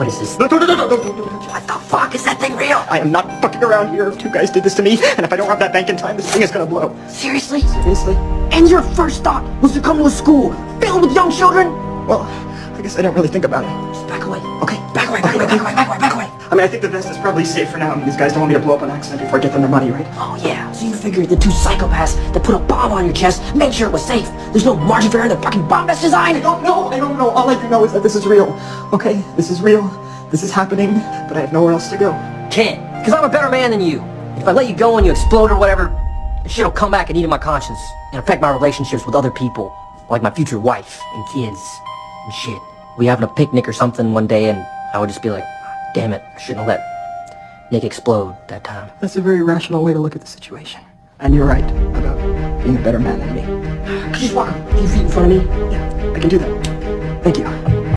What is this? No, no, no, no, no, no, no, no. What the fuck? Is that thing real? I am not fucking around here. Two guys did this to me, and if I don't rob that bank in time, this thing is gonna blow. Seriously? Seriously? And your first thought was to come to a school filled with young children? Well, I guess I didn't really think about it. Just back away. Okay. Back away, back away, back away, back away, back away. I mean, I think the vest is probably safe for now. I mean, these guys don't want me to blow up on accident before I get them their money, right? Oh yeah, so you figured the two psychopaths that put a bomb on your chest made sure it was safe. There's no margin for error in the fucking bomb vest design. I don't know. I don't know. All I do know is that this is real. Okay, this is real. This is happening, but I have nowhere else to go. Can't, because I'm a better man than you. If I let you go and you explode or whatever, this shit'll come back and eat in my conscience and affect my relationships with other people, like my future wife and kids and shit. We having a picnic or something one day and I would just be like, damn it, I shouldn't have let Nick explode that time. That's a very rational way to look at the situation. And you're right about being a better man than me. Could you just walk a few feet in front of me? Yeah, I can do that. Thank you.